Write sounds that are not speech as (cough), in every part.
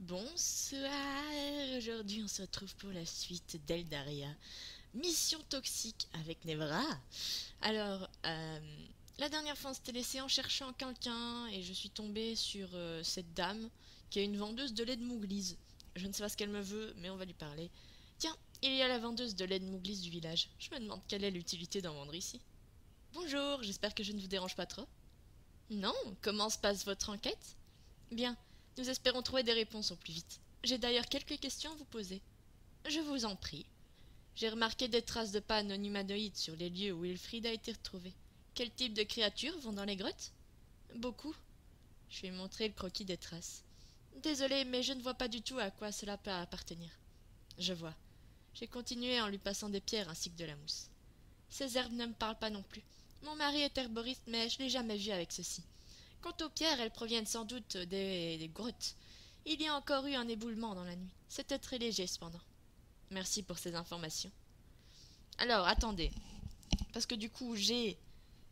Bonsoir, aujourd'hui on se retrouve pour la suite d'Eldaria. Mission toxique avec Nevra. Alors, euh, la dernière fois on s'était laissé en cherchant quelqu'un et je suis tombée sur euh, cette dame qui est une vendeuse de lait de mouglise. Je ne sais pas ce qu'elle me veut, mais on va lui parler. Tiens, il y a la vendeuse de lait de mouglise du village. Je me demande quelle est l'utilité d'en vendre ici. Bonjour, j'espère que je ne vous dérange pas trop. Non, comment se passe votre enquête? Bien, nous espérons trouver des réponses au plus vite. J'ai d'ailleurs quelques questions à vous poser. Je vous en prie. J'ai remarqué des traces de pas non humanoïdes sur les lieux où Wilfried a été retrouvé. Quel type de créatures vont dans les grottes? Beaucoup. Je lui ai montré le croquis des traces. Désolé, mais je ne vois pas du tout à quoi cela peut appartenir. Je vois. J'ai continué en lui passant des pierres ainsi que de la mousse. Ces herbes ne me parlent pas non plus. Mon mari est herboriste, mais je l'ai jamais vu avec ceci. Quant aux pierres, elles proviennent sans doute des, des grottes. Il y a encore eu un éboulement dans la nuit. C'était très léger cependant. Merci pour ces informations. Alors, attendez. Parce que du coup, j'ai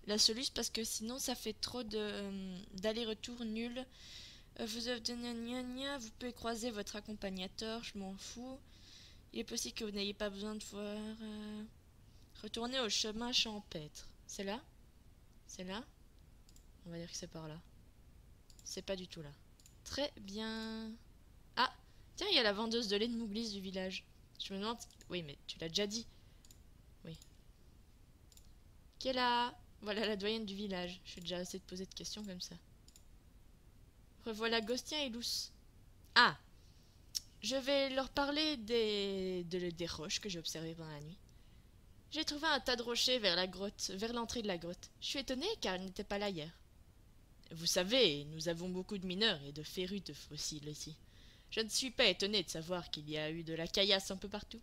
la soluce, parce que sinon, ça fait trop euh, d'aller-retour nul. Euh, vous avez vous pouvez croiser votre accompagnateur, je m'en fous. Il est possible que vous n'ayez pas besoin de voir. Euh, retourner au chemin champêtre. C'est là? C'est là? On va dire que c'est par là. C'est pas du tout là. Très bien. Ah Tiens, il y a la vendeuse de lait de Mouglis du village. Je me demande... Oui, mais tu l'as déjà dit. Oui. Qui est là Voilà la doyenne du village. Je suis déjà assez de poser de questions comme ça. Revoilà Gostien et Luce. Ah Je vais leur parler des, des roches que j'ai observées pendant la nuit. J'ai trouvé un tas de rochers vers la grotte, vers l'entrée de la grotte. Je suis étonné car ils n'étaient pas là hier. Vous savez, nous avons beaucoup de mineurs et de férus de fossiles ici. Je ne suis pas étonné de savoir qu'il y a eu de la caillasse un peu partout.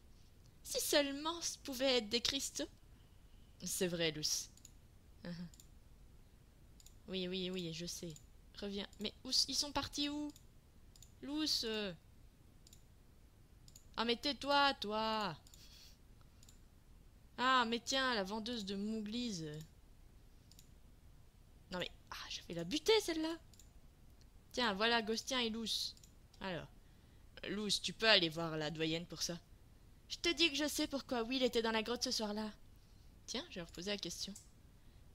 Si seulement ce pouvait être des cristaux. C'est vrai, Luce. oui, oui, oui, je sais. Reviens. Mais où, ils sont partis où? Luce Ah, mais tais-toi, toi Ah, mais tiens, la vendeuse de Mouglise. Non mais... Ah, je vais la buter, celle-là Tiens, voilà Gostien et Luce. Alors... Luce, tu peux aller voir la doyenne pour ça. Je te dis que je sais pourquoi Will était dans la grotte ce soir-là. Tiens, je vais reposer la question.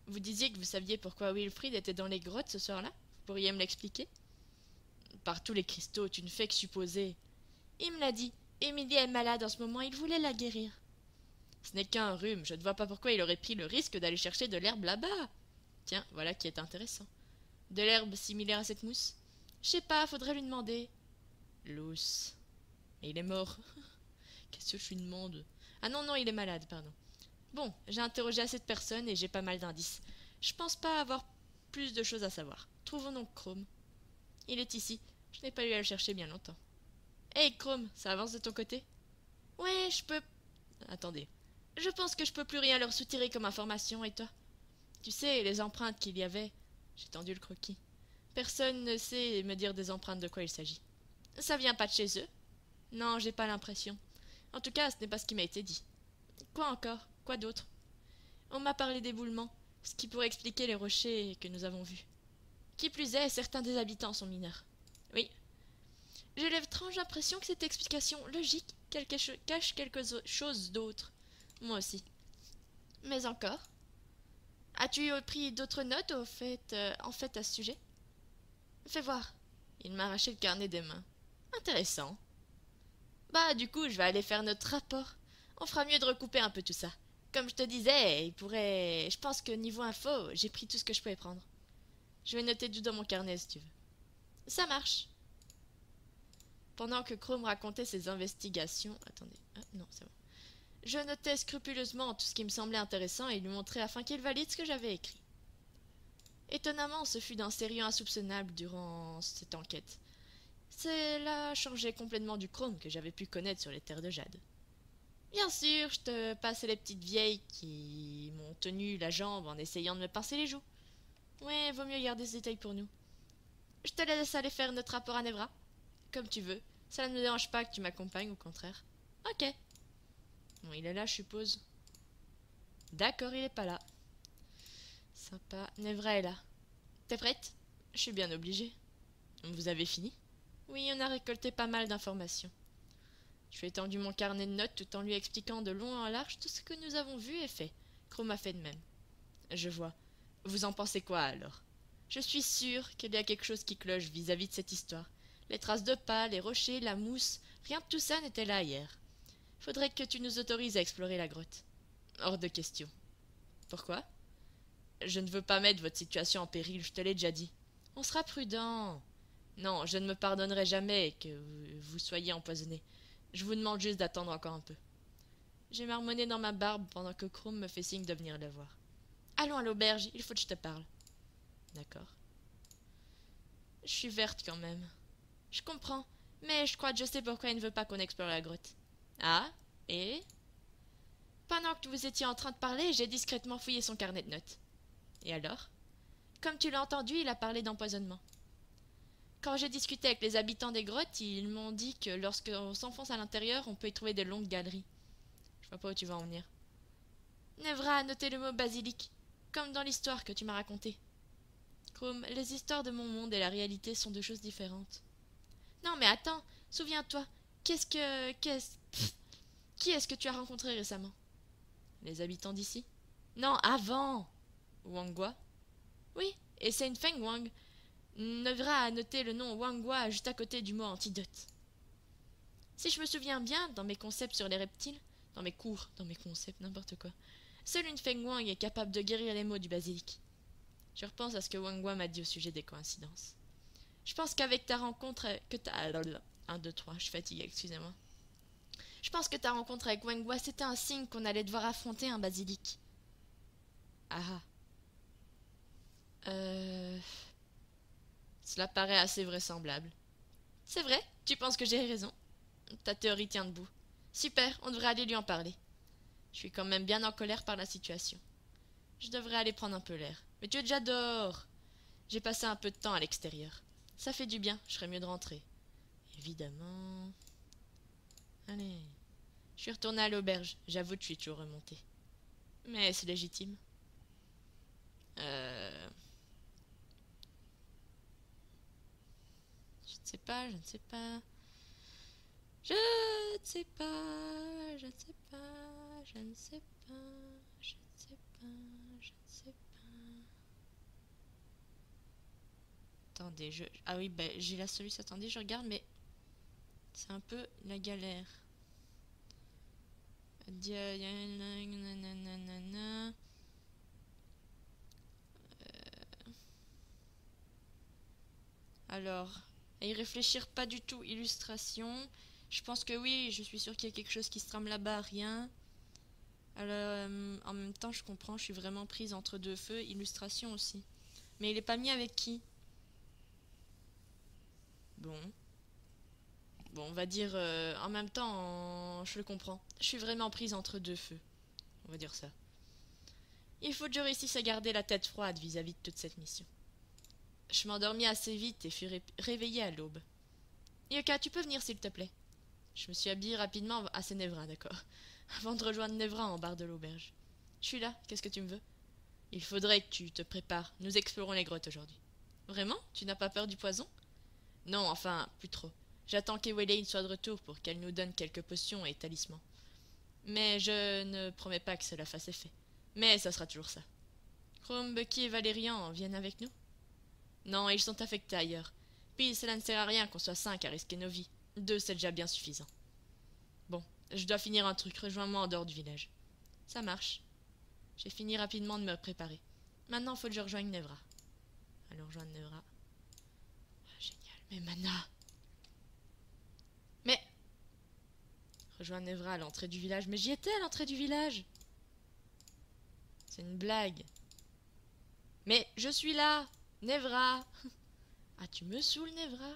Vous disiez que vous saviez pourquoi Wilfrid était dans les grottes ce soir-là? Vous pourriez me l'expliquer? Par tous les cristaux, tu ne fais que supposer. Il me l'a dit. Émilie est malade en ce moment, il voulait la guérir. Ce n'est qu'un rhume, je ne vois pas pourquoi il aurait pris le risque d'aller chercher de l'herbe là-bas. Tiens, voilà qui est intéressant. De l'herbe similaire à cette mousse? Je sais pas, faudrait lui demander. Lousse. Et il est mort. (laughs) Qu'est-ce que je lui demande? Ah non, non, il est malade, pardon. Bon, j'ai interrogé assez de personnes et j'ai pas mal d'indices. Je pense pas avoir plus de choses à savoir. Trouvons donc Chrome. Il est ici. Je n'ai pas eu à le chercher bien longtemps. Hé, Chrome, ça avance de ton côté? Ouais, je peux. Attendez. Je pense que je peux plus rien leur soutirer comme information, et toi? Tu sais, les empreintes qu'il y avait. J'ai tendu le croquis. Personne ne sait me dire des empreintes de quoi il s'agit. Ça vient pas de chez eux Non, j'ai pas l'impression. En tout cas, ce n'est pas ce qui m'a été dit. Quoi encore? Quoi d'autre? On m'a parlé d'éboulement, ce qui pourrait expliquer les rochers que nous avons vus. Qui plus est, certains des habitants sont mineurs. Oui. J'ai l'étrange impression que cette explication logique cache quelque chose d'autre. Moi aussi. Mais encore As-tu pris d'autres notes au fait, euh, en fait à ce sujet? Fais voir. Il m'a arraché le carnet des mains. Intéressant. Bah, du coup, je vais aller faire notre rapport. On fera mieux de recouper un peu tout ça. Comme je te disais, il pourrait. Je pense que niveau info, j'ai pris tout ce que je pouvais prendre. Je vais noter tout dans mon carnet si tu veux. Ça marche. Pendant que Chrome racontait ses investigations. Attendez. Ah, non, c'est bon. Je notais scrupuleusement tout ce qui me semblait intéressant et lui montrais afin qu'il valide ce que j'avais écrit. Étonnamment, ce fut d'un sérieux insoupçonnable durant cette enquête. Cela changeait complètement du chrome que j'avais pu connaître sur les terres de Jade. Bien sûr, je te passe les petites vieilles qui m'ont tenu la jambe en essayant de me pincer les joues. Ouais, vaut mieux garder ce détail pour nous. Je te laisse aller faire notre rapport à Nevra. Comme tu veux. Ça ne me dérange pas que tu m'accompagnes, au contraire. Ok. Bon, il est là, je suppose. D'accord, il est pas là. Sympa. Nevra est là. T'es prête? Je suis bien obligée. Vous avez fini? Oui, on a récolté pas mal d'informations. Je lui ai tendu mon carnet de notes tout en lui expliquant de long en large tout ce que nous avons vu et fait. Chrome a fait de même. Je vois. Vous en pensez quoi alors? Je suis sûr qu'il y a quelque chose qui cloche vis-à-vis de cette histoire. Les traces de pas, les rochers, la mousse, rien de tout ça n'était là hier. Faudrait que tu nous autorises à explorer la grotte. Hors de question. Pourquoi? Je ne veux pas mettre votre situation en péril, je te l'ai déjà dit. On sera prudent. Non, je ne me pardonnerai jamais que vous soyez empoisonné. Je vous demande juste d'attendre encore un peu. J'ai marmonné dans ma barbe pendant que Chrome me fait signe de venir le voir. Allons à l'auberge, il faut que je te parle. D'accord. Je suis verte quand même. Je comprends, mais je crois que je sais pourquoi il ne veut pas qu'on explore la grotte. Ah Et Pendant que vous étiez en train de parler, j'ai discrètement fouillé son carnet de notes. Et alors? Comme tu l'as entendu, il a parlé d'empoisonnement. Quand j'ai discuté avec les habitants des grottes, ils m'ont dit que lorsqu'on s'enfonce à l'intérieur, on peut y trouver de longues galeries. Je vois pas où tu vas en venir. Nevra a noté le mot basilic, comme dans l'histoire que tu m'as racontée. Chrome, les histoires de mon monde et la réalité sont deux choses différentes. Non, mais attends, souviens-toi, qu'est-ce que. Qu'est-ce. Qui est-ce que tu as rencontré récemment? Les habitants d'ici? Non, avant Wangwa? Oui, et c'est une Feng Wang, Nevra a noté le nom Wangwa juste à côté du mot antidote. Si je me souviens bien, dans mes concepts sur les reptiles, dans mes cours, dans mes concepts, n'importe quoi, seule une Feng Wang est capable de guérir les maux du basilic. Je repense à ce que Wangwa m'a dit au sujet des coïncidences. Je pense qu'avec ta rencontre que ta... Un, deux, trois, je suis fatiguée, excusez-moi. Je pense que ta rencontre avec Wangwa, c'était un signe qu'on allait devoir affronter un basilic. Ah ah. Euh... Cela paraît assez vraisemblable. C'est vrai, tu penses que j'ai raison. Ta théorie tient debout. Super, on devrait aller lui en parler. Je suis quand même bien en colère par la situation. Je devrais aller prendre un peu l'air. Mais tu es déjà dehors. J'ai passé un peu de temps à l'extérieur. Ça fait du bien, je serais mieux de rentrer. Évidemment. Allez. Je suis retournée à l'auberge. J'avoue que je suis toujours remontée. Mais c'est légitime. Euh... sais pas, je ne sais pas. Je ne sais pas, je ne sais pas, je ne sais pas, je ne sais pas, je ne sais pas. Attendez, je... Ah oui, ben, j'ai la solution. Attendez, je regarde, mais c'est un peu la galère. Alors, et y réfléchir pas du tout. Illustration. Je pense que oui, je suis sûre qu'il y a quelque chose qui se trame là-bas, rien. Alors, euh, en même temps, je comprends, je suis vraiment prise entre deux feux. Illustration aussi. Mais il est pas mis avec qui? Bon. Bon, on va dire euh, en même temps, je le comprends. Je suis vraiment prise entre deux feux. On va dire ça. Il faut que je réussisse à garder la tête froide vis-à-vis -vis de toute cette mission. Je m'endormis assez vite et fus réveillée à l'aube. Yoka, tu peux venir s'il te plaît? Je me suis habillée rapidement à Sénévra, d'accord (laughs) Avant de rejoindre Nevra en barre de l'auberge. Je suis là, qu'est-ce que tu me veux? Il faudrait que tu te prépares. Nous explorons les grottes aujourd'hui. Vraiment? Tu n'as pas peur du poison? Non, enfin, plus trop. J'attends qu'Ewelaine soit de retour pour qu'elle nous donne quelques potions et talismans. Mais je ne promets pas que cela fasse effet. Mais ça sera toujours ça. Chrome, Bucky et Valérian viennent avec nous? Non, ils sont affectés ailleurs. Puis cela ne sert à rien qu'on soit cinq à risquer nos vies. Deux, c'est déjà bien suffisant. Bon, je dois finir un truc. Rejoins-moi en dehors du village. Ça marche. J'ai fini rapidement de me préparer. Maintenant, faut que je rejoigne Nevra. Alors, rejoindre Nevra. Ah, génial. Mais Mana Mais Rejoindre Nevra à l'entrée du village. Mais j'y étais à l'entrée du village C'est une blague. Mais je suis là Nevra (laughs) Ah, tu me saoules, Nevra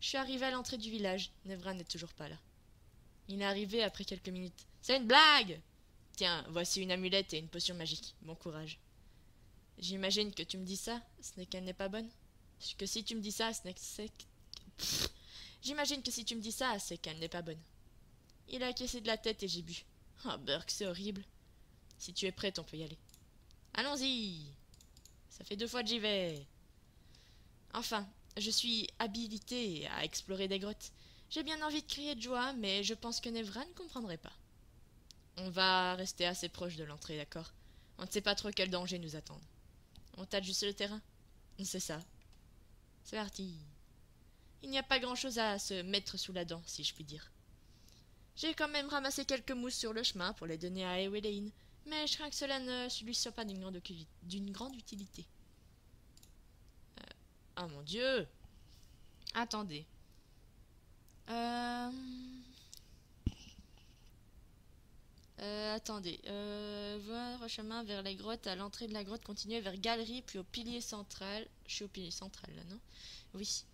Je suis arrivé à l'entrée du village. Nevra n'est toujours pas là. Il est arrivé après quelques minutes. C'est une blague Tiens, voici une amulette et une potion magique. Bon courage. J'imagine que tu me dis ça, ce n'est qu'elle n'est pas bonne. Que si tu me dis ça, ce. J'imagine que si tu me dis ça, c'est qu'elle n'est pas bonne. Il a caissé de la tête et j'ai bu. Oh, Burke, c'est horrible. Si tu es prête, on peut y aller. Allons-y ça fait deux fois que j'y vais. Enfin, Je suis habilité à explorer des grottes. J'ai bien envie de crier de joie, mais je pense que Nevra ne comprendrait pas. On va rester assez proche de l'entrée, d'accord? On ne sait pas trop quel danger nous attend. On tâte juste le terrain C'est ça. C'est parti. Il n'y a pas grand-chose à se mettre sous la dent, si je puis dire. J'ai quand même ramassé quelques mousses sur le chemin pour les donner à Ewelane, mais je crains que cela ne lui soit pas d'une grande, utilité. Oh mon dieu Attendez. Euh... Euh, attendez. Euh, voir chemin vers les grottes. À l'entrée de la grotte, continuer vers galerie, puis au pilier central. Je suis au pilier central, là, non? Oui.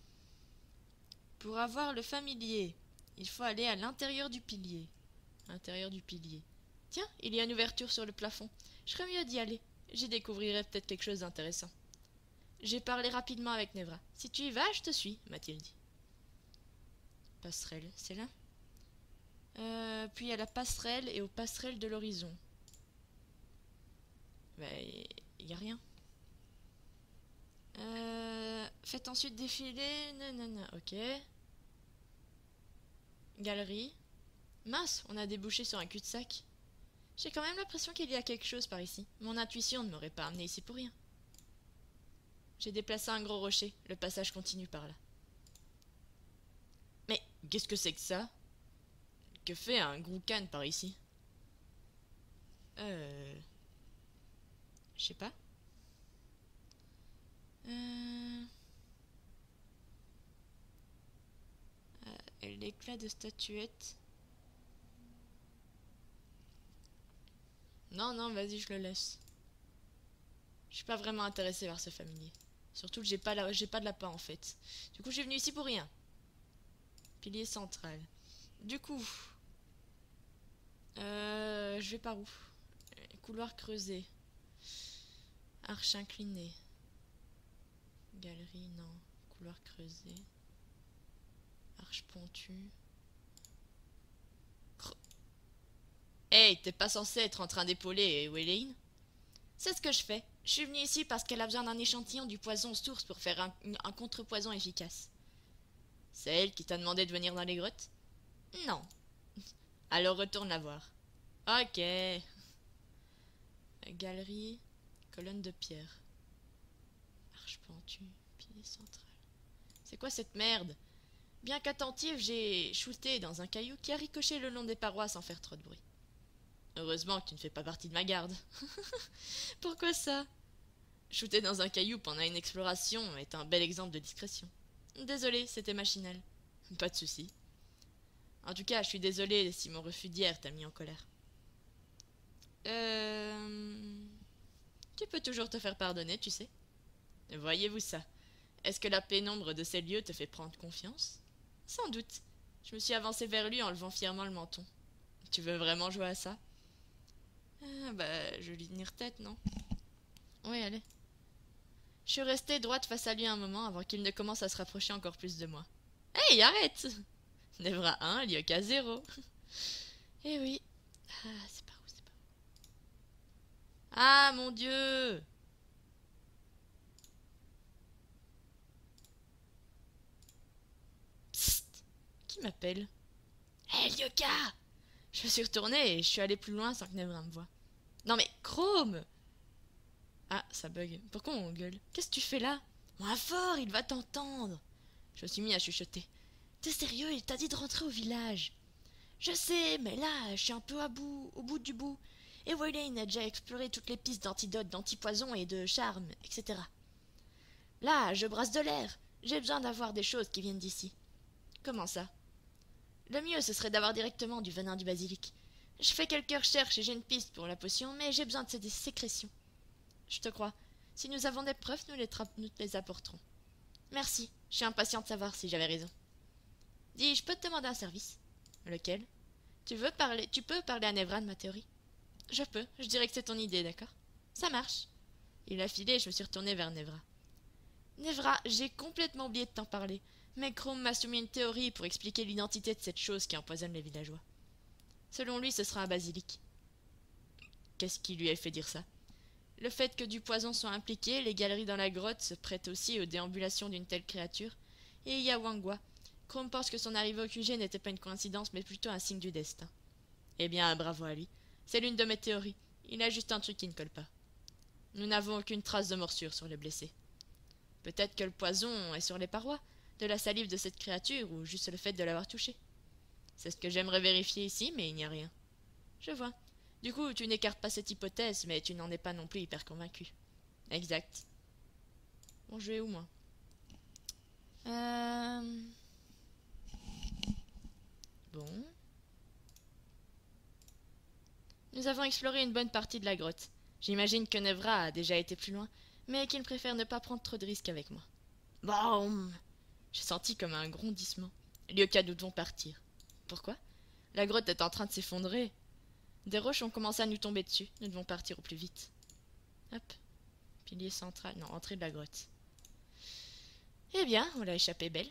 Pour avoir le familier, il faut aller à l'intérieur du pilier. L'intérieur du pilier. Tiens, il y a une ouverture sur le plafond. Je mieux d'y aller. J'y découvrirai peut-être quelque chose d'intéressant. J'ai parlé rapidement avec Nevra. Si tu y vas, je te suis, m'a-t-il dit. Passerelle, c'est là euh, Puis à la passerelle et aux passerelles de l'horizon. Mais il n'y a rien. Euh, faites ensuite défiler. Non, non, non, ok. Galerie. Mince, on a débouché sur un cul-de-sac. J'ai quand même l'impression qu'il y a quelque chose par ici. Mon intuition ne m'aurait pas amené ici pour rien. J'ai déplacé un gros rocher. Le passage continue par là. Mais qu'est-ce que c'est que ça? Que fait un Groucan par ici? Euh... Je sais pas. Euh... euh l'éclat de statuette. Non, non, vas-y, je le laisse. Je suis pas vraiment intéressé par ce familier. Surtout que j'ai pas, pas de lapin en fait. Du coup, je suis venu ici pour rien. Pilier central. Du coup, euh, je vais par où? Couloir creusé. Arche inclinée. Galerie, non. Couloir creusé. Arche pontue. Hey, t'es pas censé être en train d'épauler Wayline C'est ce que je fais. Je suis venue ici parce qu'elle a besoin d'un échantillon du poison source pour faire un, un contrepoison efficace. C'est elle qui t'a demandé de venir dans les grottes? Non. (laughs) Alors retourne la voir. Ok. Galerie, colonne de pierre. Arche pentue, pilier central. C'est quoi cette merde? Bien qu'attentive, j'ai shooté dans un caillou qui a ricoché le long des parois sans faire trop de bruit. Heureusement que tu ne fais pas partie de ma garde. (laughs) Pourquoi ça? Shooter dans un caillou pendant une exploration est un bel exemple de discrétion. Désolé, c'était machinal. Pas de souci. En tout cas, je suis désolé si mon refus d'hier t'a mis en colère. Euh... Tu peux toujours te faire pardonner, tu sais. Voyez-vous ça? Est-ce que la pénombre de ces lieux te fait prendre confiance? Sans doute. Je me suis avancé vers lui en levant fièrement le menton. Tu veux vraiment jouer à ça? Ah, bah, je lui tenir tête, non? Oui, allez. Je suis restée droite face à lui un moment avant qu'il ne commence à se rapprocher encore plus de moi. Hey, arrête Nevra 1, Lyoka 0. Eh oui. Ah, c'est pas où, c'est pas où. Ah, mon dieu Psst Qui m'appelle Hé, hey, je suis retournée et je suis allée plus loin sans que Nevra me voie. Non mais, Chrome Ah, ça bug. Pourquoi on gueule? Qu'est-ce que tu fais là? Moins fort, il va t'entendre Je me suis mis à chuchoter. T'es sérieux, il t'a dit de rentrer au village. Je sais, mais là, je suis un peu à bout, au bout du bout. Et Wayne a déjà exploré toutes les pistes d'antidote, d'antipoison et de charme, etc. Là, je brasse de l'air. J'ai besoin d'avoir des choses qui viennent d'ici. Comment ça? Le mieux, ce serait d'avoir directement du venin du basilic. Je fais quelques recherches et j'ai une piste pour la potion, mais j'ai besoin de ces sécrétions. Je te crois. Si nous avons des preuves, nous les, les apporterons. Merci. Je suis impatient de savoir si j'avais raison. Dis, je peux te demander un service? Lequel? Tu veux parler Tu peux parler à Nevra de ma théorie? Je peux. Je dirais que c'est ton idée, d'accord? Ça marche. Il a filé et je me suis retournée vers Nevra. Nevra, j'ai complètement oublié de t'en parler. Mais Chrome m'a soumis une théorie pour expliquer l'identité de cette chose qui empoisonne les villageois. Selon lui, ce sera un basilic. Qu'est-ce qui lui a fait dire ça? Le fait que du poison soit impliqué, les galeries dans la grotte se prêtent aussi aux déambulations d'une telle créature. Et il y a Wangwa. Chrome pense que son arrivée au QG n'était pas une coïncidence, mais plutôt un signe du destin. Eh bien, bravo à lui. C'est l'une de mes théories. Il a juste un truc qui ne colle pas. Nous n'avons aucune trace de morsure sur le blessé. Peut-être que le poison est sur les parois, de la salive de cette créature, ou juste le fait de l'avoir touché. C'est ce que j'aimerais vérifier ici, mais il n'y a rien. Je vois. Du coup, tu n'écartes pas cette hypothèse, mais tu n'en es pas non plus hyper convaincu. Exact. Bon, je vais où, moi? Euh... Bon. Nous avons exploré une bonne partie de la grotte. J'imagine que Nevra a déjà été plus loin, mais qu'il préfère ne pas prendre trop de risques avec moi. Bon J'ai senti comme un grondissement. Lyoka, nous devons partir. Pourquoi? La grotte est en train de s'effondrer. Des roches ont commencé à nous tomber dessus. Nous devons partir au plus vite. Hop. Pilier central. Non, entrée de la grotte. Eh bien, on l'a échappé belle.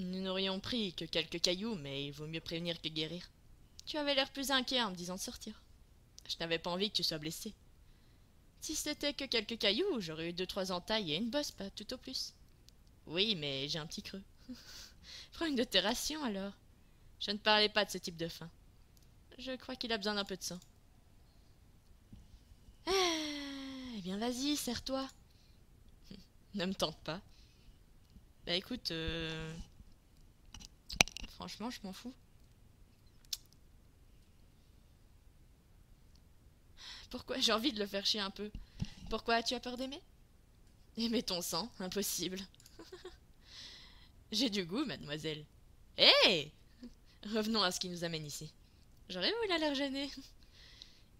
Nous n'aurions pris que quelques cailloux, mais il vaut mieux prévenir que guérir. Tu avais l'air plus inquiet en me disant de sortir. Je n'avais pas envie que tu sois blessé. Si c'était que quelques cailloux, j'aurais eu deux trois entailles et une bosse, pas tout au plus. Oui, mais j'ai un petit creux. (laughs) Prends une rations alors. Je ne parlais pas de ce type de faim. Je crois qu'il a besoin d'un peu de sang. Eh bien vas-y, serre-toi. (laughs) ne me tente pas. Bah écoute, euh... franchement, je m'en fous. Pourquoi J'ai envie de le faire chier un peu? Pourquoi tu as peur d'aimer? Aimer ton sang Impossible. (laughs) J'ai du goût, mademoiselle. Hé Revenons à ce qui nous amène ici. J'aurais voulu l'air gêné.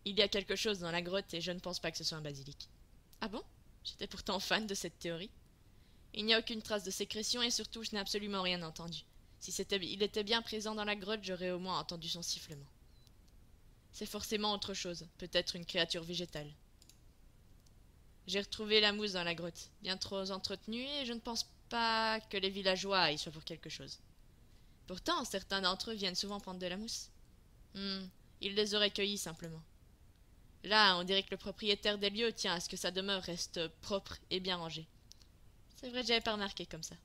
Il y a quelque chose dans la grotte et je ne pense pas que ce soit un basilic. Ah bon? J'étais pourtant fan de cette théorie. Il n'y a aucune trace de sécrétion et surtout je n'ai absolument rien entendu. Si il était bien présent dans la grotte, j'aurais au moins entendu son sifflement. C'est forcément autre chose, peut-être une créature végétale. J'ai retrouvé la mousse dans la grotte, bien trop entretenue, et je ne pense pas que les villageois y soient pour quelque chose. Pourtant, certains d'entre eux viennent souvent prendre de la mousse. Hmm, ils les auraient cueillis simplement. Là, on dirait que le propriétaire des lieux tient à ce que sa demeure reste propre et bien rangée. C'est vrai, j'avais pas remarqué comme ça.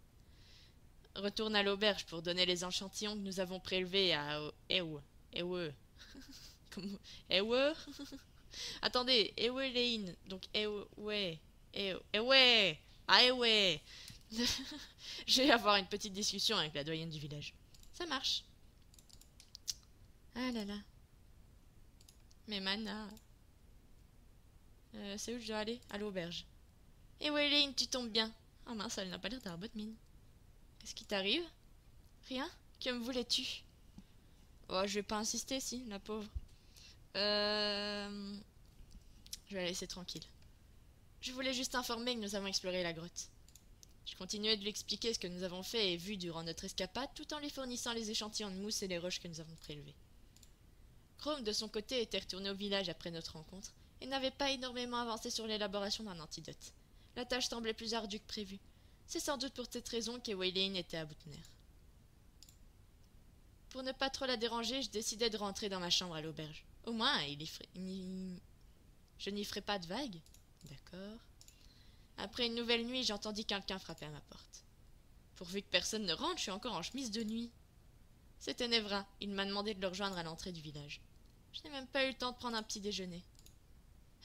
Retourne à l'auberge pour donner les enchantillons que nous avons prélevés à Ewe. Ewe. Ewe Attendez, Ewe Lane. Donc Ewe. Ewe. Ewe. Ah. (laughs) Je vais avoir une petite discussion avec la doyenne du village. Ça marche. Ah là là. Mais mana. Euh, c'est où je dois aller? À l'auberge. Ewe Lane, tu tombes bien. Ah mince, elle n'a pas l'air d'avoir bonne mine. Qu'est-ce qui t'arrive? Rien? Que me voulais-tu? Oh, je vais pas insister, si, la pauvre. Euh... Je vais la laisser tranquille. Je voulais juste informer que nous avons exploré la grotte. Je continuais de lui expliquer ce que nous avons fait et vu durant notre escapade, tout en lui fournissant les échantillons de mousse et les roches que nous avons prélevés. Chrome, de son côté, était retourné au village après notre rencontre et n'avait pas énormément avancé sur l'élaboration d'un antidote. La tâche semblait plus ardue que prévu. C'est sans doute pour cette raison qu'Ewaylane était à bout. Pour ne pas trop la déranger, je décidai de rentrer dans ma chambre à l'auberge. Au moins, il y ferait... je n'y ferai pas de vagues. D'accord. Après une nouvelle nuit, j'entendis quelqu'un frapper à ma porte. Pourvu que personne ne rentre, je suis encore en chemise de nuit. C'était Nevra. Il m'a demandé de le rejoindre à l'entrée du village. Je n'ai même pas eu le temps de prendre un petit déjeuner.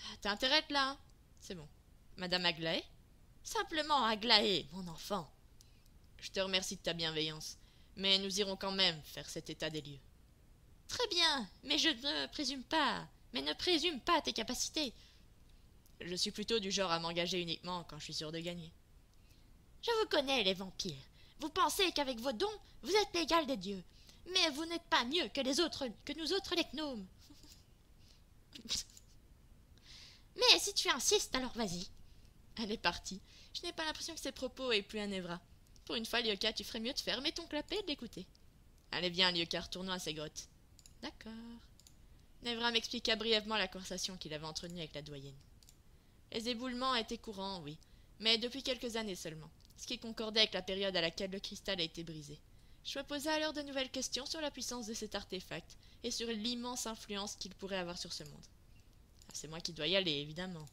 Ah, T'as intérêt là hein? C'est bon. Madame Aglaé? Simplement Aglaé, mon enfant. Je te remercie de ta bienveillance, mais nous irons quand même faire cet état des lieux. Très bien, mais je ne présume pas. Mais ne présume pas tes capacités. Je suis plutôt du genre à m'engager uniquement quand je suis sûr de gagner. Je vous connais, les vampires. Vous pensez qu'avec vos dons, vous êtes l'égal des dieux. Mais vous n'êtes pas mieux que les autres, que nous autres les gnomes. (laughs) mais si tu insistes, alors vas-y. Elle est partie. Je n'ai pas l'impression que ses propos aient plus un Evra. Pour une fois, Lyoka, tu ferais mieux de fermer ton clapet et d'écouter. Allez bien, Lyoka, retournons à ses grottes. D'accord. Nevra m'expliqua brièvement la conversation qu'il avait entretenue avec la doyenne. Les éboulements étaient courants, oui, mais depuis quelques années seulement, ce qui concordait avec la période à laquelle le cristal a été brisé. Je me posai alors de nouvelles questions sur la puissance de cet artefact et sur l'immense influence qu'il pourrait avoir sur ce monde. Ah, c'est moi qui dois y aller, évidemment.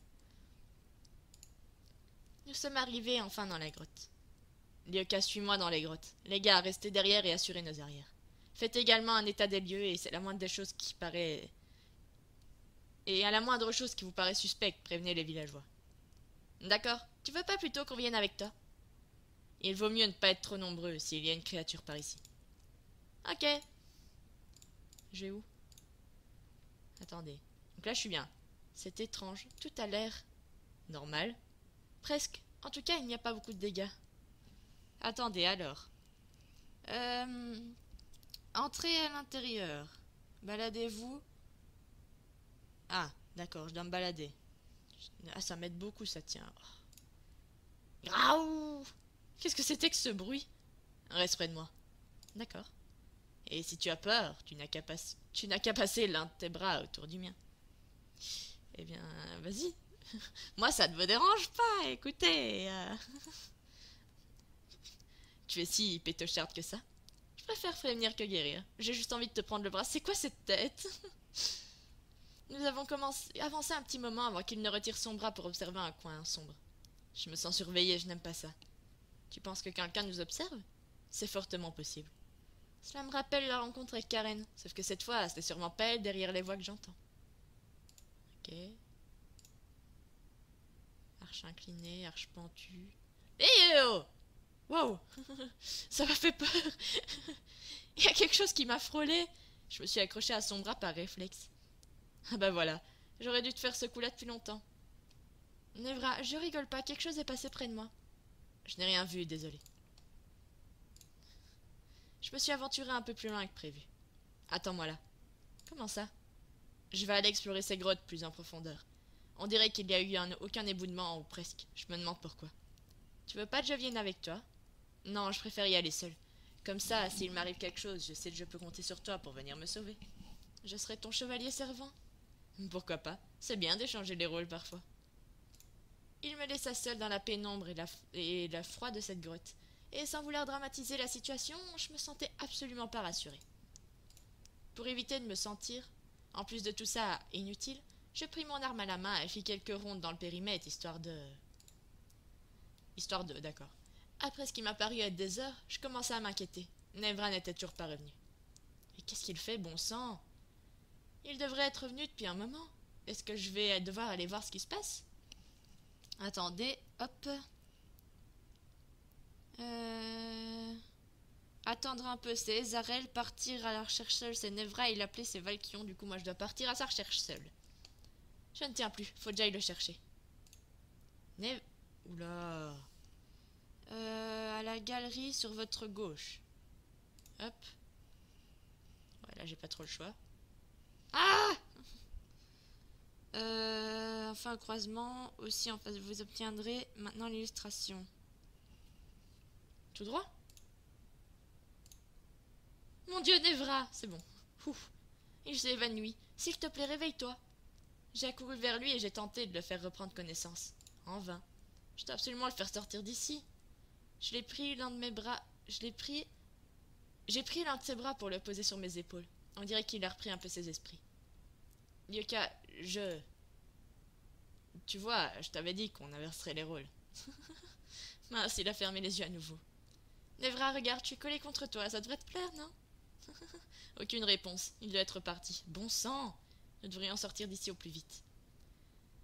Nous sommes arrivés enfin dans la grotte. Lyoka, suis-moi dans les grottes. Les gars, restez derrière et assurez nos arrières. Faites également un état des lieux et c'est la moindre des choses qui paraît... Et à la moindre chose qui vous paraît suspecte, prévenez les villageois. D'accord? Tu veux pas plutôt qu'on vienne avec toi? Il vaut mieux ne pas être trop nombreux s'il y a une créature par ici. Ok. Je vais où? Attendez. Donc là, je suis bien. C'est étrange. Tout a l'air normal. Presque. En tout cas, il n'y a pas beaucoup de dégâts. Attendez, alors. Euh... Entrez à l'intérieur. Baladez-vous. Ah, d'accord, je dois me balader. Ah, ça m'aide beaucoup, ça tient. Graou Qu'est-ce que c'était que ce bruit? Reste près de moi. D'accord. Et si tu as peur, tu n'as qu'à passer, l'un de tes bras autour du mien. Eh bien, vas-y. (laughs) Moi, ça ne me dérange pas, écoutez. Euh. (laughs) tu es si pétocharde que ça préfère prévenir que guérir. J'ai juste envie de te prendre le bras. C'est quoi cette tête? (laughs) Nous avons commencé, avancé un petit moment avant qu'il ne retire son bras pour observer un coin sombre. Je me sens surveillée, je n'aime pas ça. Tu penses que quelqu'un nous observe? C'est fortement possible. Cela me rappelle la rencontre avec Karen, sauf que cette fois, c'était sûrement pas elle derrière les voix que j'entends. Ok. Arche inclinée, arche pentue. Eh, oh Wow Ça m'a fait peur Il y a quelque chose qui m'a frôlé Je me suis accroché à son bras par réflexe. Ah bah voilà, j'aurais dû te faire ce coup-là depuis longtemps. Nevra, je rigole pas, quelque chose est passé près de moi. Je n'ai rien vu, désolé. Je me suis aventuré un peu plus loin que prévu. Attends-moi là. Comment ça? Je vais aller explorer ces grottes plus en profondeur. On dirait qu'il n'y a eu aucun éboulement ou presque. Je me demande pourquoi. Tu veux pas que je vienne avec toi? Non, je préfère y aller seul. Comme ça, s'il m'arrive quelque chose, je sais que je peux compter sur toi pour venir me sauver. Je serai ton chevalier servant. Pourquoi pas? C'est bien d'échanger les rôles parfois. Il me laissa seul dans la pénombre et la, et froid de cette grotte, et sans vouloir dramatiser la situation, je me sentais absolument pas rassurée. Pour éviter de me sentir, en plus de tout ça, inutile, je pris mon arme à la main et fis quelques rondes dans le périmètre, histoire de... Histoire de... d'accord. Après ce qui m'a paru être des heures, je commençais à m'inquiéter. Nevra n'était toujours pas revenu. Et qu'est-ce qu'il fait, bon sang? Il devrait être revenu depuis un moment. Est-ce que je vais devoir aller voir ce qui se passe? Attendez, hop. Euh... Attendre un peu, c'est Ezarel, partir à la recherche seule, c'est Nevra, il appelait c'est Valkion, du coup moi je dois partir à sa recherche seule. Je ne tiens plus, faut déjà y le chercher. Nev... Oula... Euh, à la galerie sur votre gauche. Hop. Voilà, j'ai pas trop le choix. Ah (laughs) euh, enfin, croisement, aussi en vous obtiendrez maintenant l'illustration. Tout droit? Mon Dieu, Nevra C'est bon. Il s'est évanoui. S'il te plaît, réveille-toi. J'ai accouru vers lui et j'ai tenté de le faire reprendre connaissance. En vain. Je dois absolument le faire sortir d'ici. Je l'ai pris l'un de mes bras. Je l'ai pris. J'ai pris l'un de ses bras pour le poser sur mes épaules. On dirait qu'il a repris un peu ses esprits. Yoka, je... Tu vois, je t'avais dit qu'on inverserait les rôles. (laughs) Mince, il a fermé les yeux à nouveau. Nevra, regarde, tu es collé contre toi, ça devrait te plaire, non? (laughs) Aucune réponse, il doit être parti. Bon sang Nous devrions sortir d'ici au plus vite.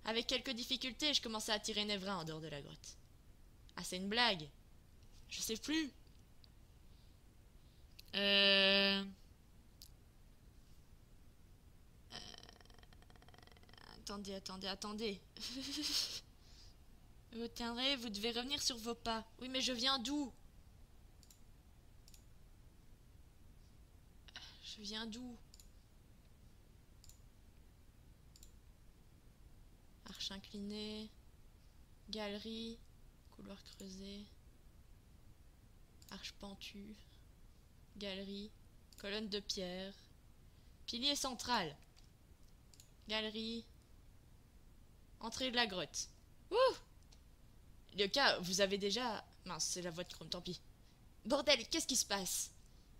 Avec quelques difficultés, je commençais à tirer Nevra en dehors de la grotte. Ah, c'est une blague Je sais plus. Euh... Attendez, attendez, attendez. (laughs) vous tiendrez, vous devez revenir sur vos pas. Oui, mais je viens d'où? Je viens d'où? Arche inclinée, galerie, couloir creusé, arche pentue, galerie, colonne de pierre, pilier central, galerie, Entrée de la grotte. Ouh Lyoka, vous avez déjà... Mince, c'est la voix de Chrome, tant pis. Bordel, qu'est-ce qui se passe?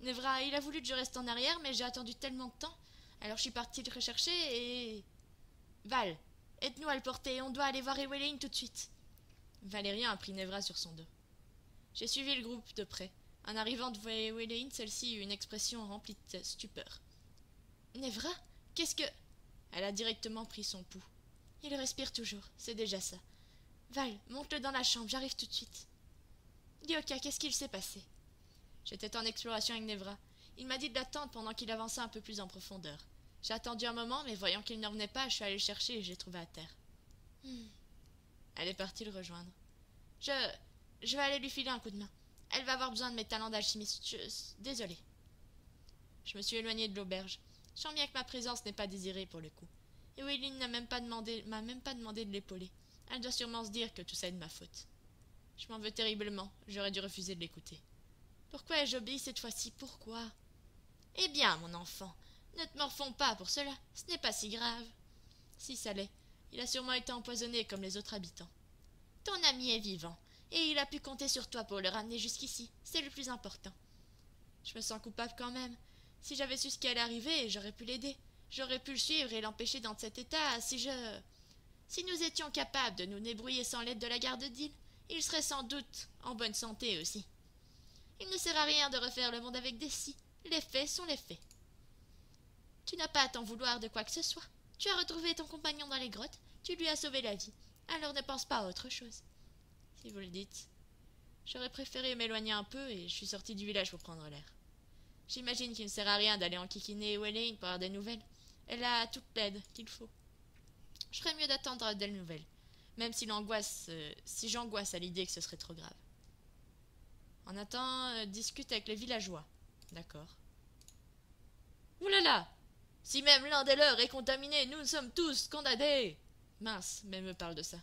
Nevra, il a voulu que je reste en arrière, mais j'ai attendu tellement de temps. Alors je suis partie le rechercher et... Val, aide-nous à le porter, on doit aller voir Eweline tout de suite. Valérien a pris Nevra sur son dos. J'ai suivi le groupe de près. En arrivant devant Eweline, celle-ci eut une expression remplie de stupeur. Nevra Qu'est-ce que. Elle a directement pris son pouls. Il respire toujours, c'est déjà ça. Val, monte-le dans la chambre, j'arrive tout de suite. Dioka, qu'est-ce qu'il s'est passé? J'étais en exploration avec Nevra. Il m'a dit de l'attendre pendant qu'il avançait un peu plus en profondeur. J'ai attendu un moment, mais voyant qu'il n'en venait pas, je suis allée le chercher et je l'ai trouvé à terre. Hmm. Elle est partie le rejoindre. Je. Je vais aller lui filer un coup de main. Elle va avoir besoin de mes talents d'alchimiste. Je... Désolée. Je me suis éloignée de l'auberge. Je sens bien que ma présence n'est pas désirée pour le coup. Et Wayline n'a même pas demandé, m'a même pas demandé de l'épauler. Elle doit sûrement se dire que tout ça est de ma faute. Je m'en veux terriblement. J'aurais dû refuser de l'écouter. Pourquoi ai-je obéi cette fois-ci? Pourquoi? Eh bien, mon enfant, ne te morfonds pas pour cela. Ce n'est pas si grave. Si ça l'est, il a sûrement été empoisonné comme les autres habitants. Ton ami est vivant, et il a pu compter sur toi pour le ramener jusqu'ici. C'est le plus important. Je me sens coupable quand même. Si j'avais su ce qui allait arriver, j'aurais pu l'aider. J'aurais pu le suivre et l'empêcher dans cet état si je. Si nous étions capables de nous débrouiller sans l'aide de la garde d'île, il serait sans doute en bonne santé aussi. Il ne sert à rien de refaire le monde avec des si. Les faits sont les faits. Tu n'as pas à t'en vouloir de quoi que ce soit. Tu as retrouvé ton compagnon dans les grottes, tu lui as sauvé la vie. Alors ne pense pas à autre chose. Si vous le dites. J'aurais préféré m'éloigner un peu et je suis sortie du village pour prendre l'air. J'imagine qu'il ne sert à rien d'aller enquiquiner Wayne pour avoir des nouvelles. Elle a toute l'aide qu'il faut. Je ferais mieux d'attendre des nouvelles, même si l'angoisse, euh, si j'angoisse à l'idée que ce serait trop grave. En attendant, euh, discute avec les villageois. D'accord? Oulala Si même l'un des leurs est contaminé, nous sommes tous condamnés Mince, mais me parle de ça.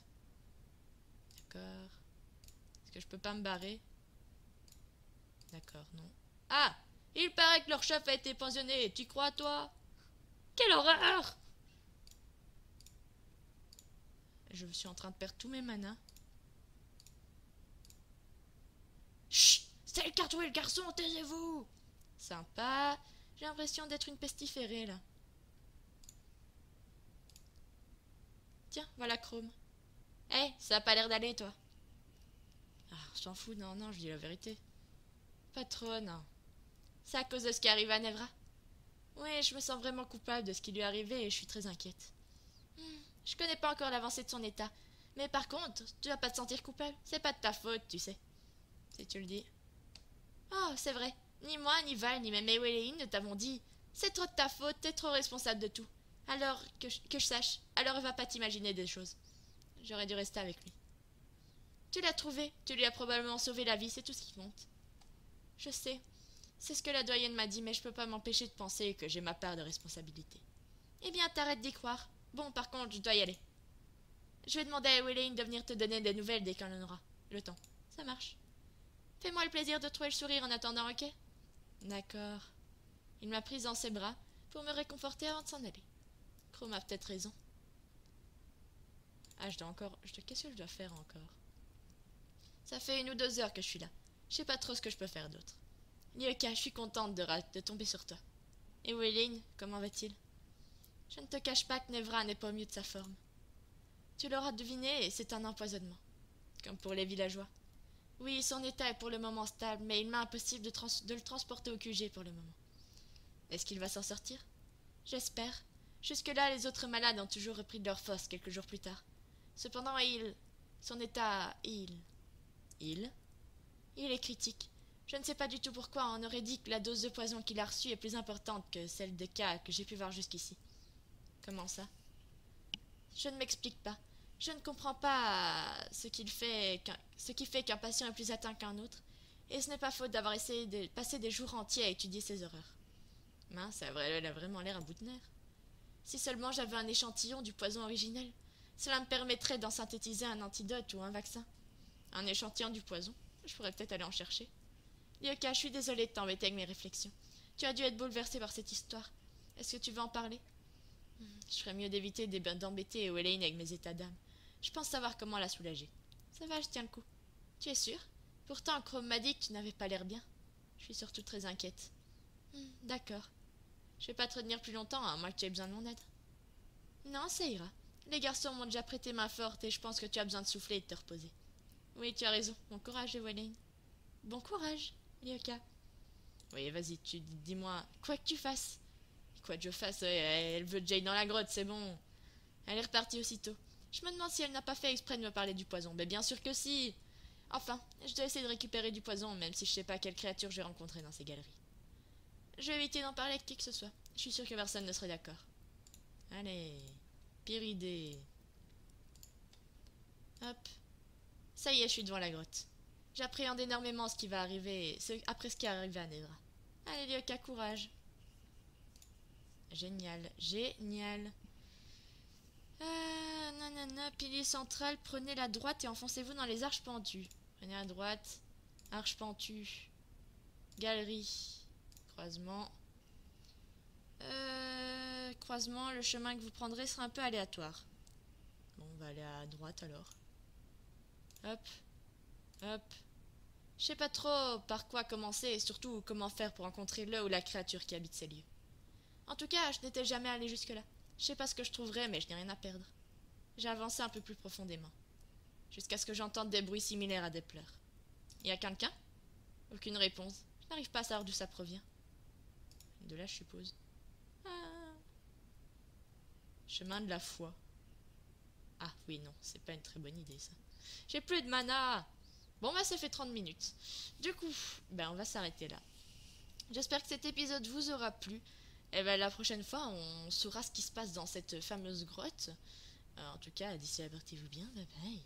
D'accord? Je peux pas me barrer D'accord, non. Ah Il paraît que leur chef a été pensionné, tu crois, toi? Quelle horreur Je suis en train de perdre tous mes manas. Chut C'est le carton et le garçon, taisez-vous Sympa. J'ai l'impression d'être une pestiférée, là. Tiens, voilà Chrome. Hé, ça a pas l'air d'aller, toi. Ah, je t'en fous, non, non, je dis la vérité. Non. C'est à cause de ce qui arrive à Nevra. Oui, je me sens vraiment coupable de ce qui lui est arrivé et je suis très inquiète. Hmm, je connais pas encore l'avancée de son état. Mais par contre, tu vas pas te sentir coupable. C'est pas de ta faute, tu sais. Si tu le dis. Oh, c'est vrai. Ni moi, ni Val, ni même Ewelline ne t'avons dit. C'est trop de ta faute, t'es trop responsable de tout. Alors, que je, que je sache, alors va pas t'imaginer des choses. J'aurais dû rester avec lui. Tu l'as trouvé, tu lui as probablement sauvé la vie, c'est tout ce qui compte. Je sais. C'est ce que la doyenne m'a dit, mais je peux pas m'empêcher de penser que j'ai ma part de responsabilité. Eh bien, t'arrêtes d'y croire. Bon, par contre, je dois y aller. Je vais demander à Ewelline de venir te donner des nouvelles dès qu'elle en aura. Le temps. Ça marche. Fais-moi le plaisir de trouver le sourire en attendant, ok? D'accord. Il m'a prise dans ses bras pour me réconforter avant de s'en aller. Chrome a peut-être raison. Ah, je dois encore. Qu'est-ce que je dois faire encore Ça fait une ou deux heures que je suis là. Je sais pas trop ce que je peux faire d'autre. Nyoka, je suis contente de, de tomber sur toi. Et Wayline, comment va-t-il? Je ne te cache pas que Nevra n'est pas au mieux de sa forme. Tu l'auras deviné et c'est un empoisonnement. Comme pour les villageois. Oui, son état est pour le moment stable, mais il m'est impossible de, de, le transporter au QG pour le moment. Est-ce qu'il va s'en sortir? J'espère. Jusque-là, les autres malades ont toujours repris de leur force quelques jours plus tard. Cependant, il. Son état. Il. Il Il est critique. Je ne sais pas du tout pourquoi on aurait dit que la dose de poison qu'il a reçue est plus importante que celle de cas que j'ai pu voir jusqu'ici. Comment ça? Je ne m'explique pas. Je ne comprends pas ce, fait ce qui fait qu'un patient est plus atteint qu'un autre, et ce n'est pas faute d'avoir essayé de passer des jours entiers à étudier ses horreurs. Mince, elle a vraiment l'air un bout de nerf. Si seulement j'avais un échantillon du poison originel, cela me permettrait d'en synthétiser un antidote ou un vaccin. Un échantillon du poison, je pourrais peut-être aller en chercher. Lyoka, je suis désolée de t'embêter avec mes réflexions. Tu as dû être bouleversée par cette histoire. Est-ce que tu veux en parler? Hmm, Je ferais mieux d'éviter d'embêter Elaine avec mes états d'âme. Je pense savoir comment la soulager. Ça va, je tiens le coup. Tu es sûr Pourtant, Chrome m'a dit que tu n'avais pas l'air bien. Je suis surtout très inquiète. Hmm, d'accord. Je vais pas te retenir plus longtemps, à moins que tu aies besoin de mon aide. Non, ça ira. Les garçons m'ont déjà prêté main forte et je pense que tu as besoin de souffler et de te reposer. Oui, tu as raison. Bon courage, Ewaline. Bon courage, Lyoka. Oui, vas-y, tu dis-moi, quoi que tu fasses. Quoi que je fasse, elle veut Jane dans la grotte, c'est bon. Elle est repartie aussitôt. Je me demande si elle n'a pas fait exprès de me parler du poison. Mais bien sûr que si. Enfin, je dois essayer de récupérer du poison, même si je sais pas quelle créature j'ai rencontrée dans ces galeries. Je vais éviter d'en parler avec qui que ce soit. Je suis sûr que personne ne serait d'accord. Allez, pire idée. Hop. Ça y est, je suis devant la grotte. J'appréhende énormément ce qui va arriver, après ce qui est arrivé à Nedra. Allez, Lyoka, courage. Génial, génial. Euh, nanana, pilier central, prenez la droite et enfoncez-vous dans les arches pentues. Prenez à droite, arche pentue, galerie, croisement. Euh, croisement, le chemin que vous prendrez sera un peu aléatoire. Bon, on va aller à droite alors. Hop, hop. Je sais pas trop par quoi commencer et surtout comment faire pour rencontrer le ou la créature qui habite ces lieux. En tout cas, je n'étais jamais allé jusque-là. Je sais pas ce que je trouverais, mais je n'ai rien à perdre. J'ai avancé un peu plus profondément, jusqu'à ce que j'entende des bruits similaires à des pleurs. Y a quelqu'un? Aucune réponse. Je n'arrive pas à savoir d'où ça provient. De là, je suppose. Ah. Chemin de la foi. Ah oui, non, c'est pas une très bonne idée ça. J'ai plus de mana Bon bah ça fait 30 minutes. Du coup, ben on va s'arrêter là. J'espère que cet épisode vous aura plu. Et ben la prochaine fois, on saura ce qui se passe dans cette fameuse grotte. Euh, en tout cas, d'ici là, portez-vous bien, bye bye.